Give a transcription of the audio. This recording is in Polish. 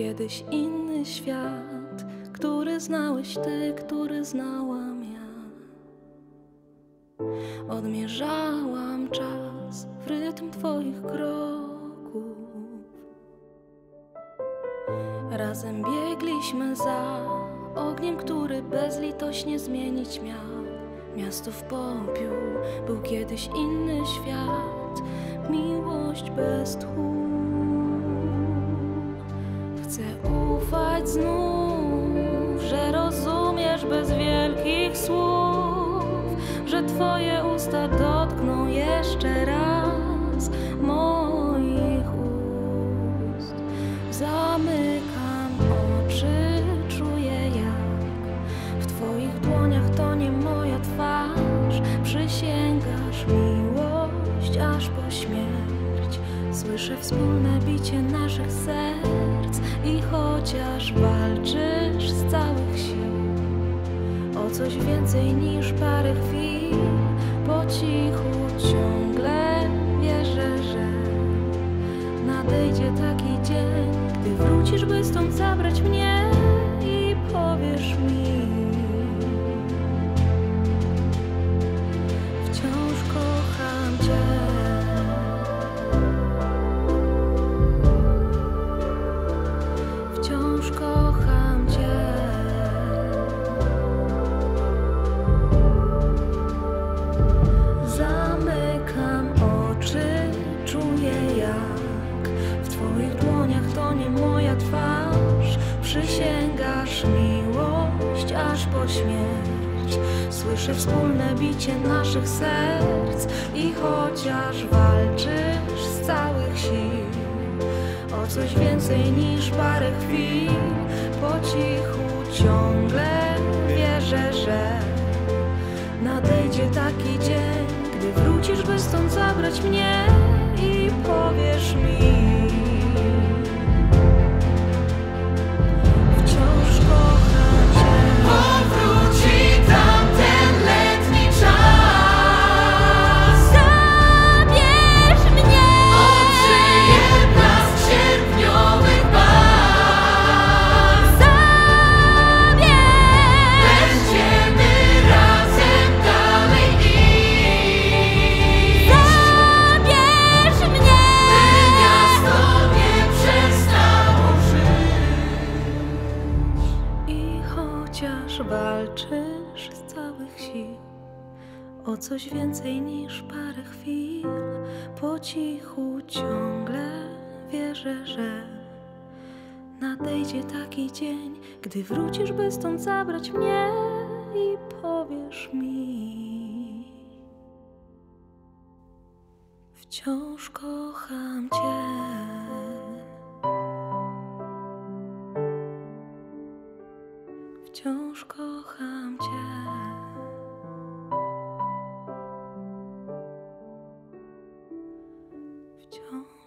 kiedyś inny świat, który znałeś ty, który znałam ja. Odmierzałam czas w rytm twoich kroków. Razem biegliśmy za ogniem, który bezlitośnie zmienić miał. Miasto w popiół był kiedyś inny świat, miłość bez tchu. Chcę ufać znów, że rozumiesz bez wielkich słów, że Twoje usta dotkną jeszcze raz moich ust. Zamykam oczy, czuję jak w Twoich dłoniach to nie moja twarz. Przysięgasz miłość aż po śmierć. Słyszę wspólne bicie naszych serc i chociaż walczysz z całych sił o coś więcej niż parę chwil, po cichu ciągle wierzę, że dłoniach to nie moja twarz. Przysięgasz miłość aż po śmierć. Słyszę wspólne bicie naszych serc i chociaż walczysz z całych sił o coś więcej niż parę chwil, po cichu ciągle wierzę, że nadejdzie taki dzień, gdy wrócisz, by stąd zabrać mnie i powiesz mi. Walczysz z całych sił o coś więcej niż parę chwil, po cichu ciągle wierzę, że nadejdzie taki dzień, gdy wrócisz, by stąd zabrać mnie i powiesz mi. Wciąż kocham Cię. Wciąż kocham Cię. Wciąż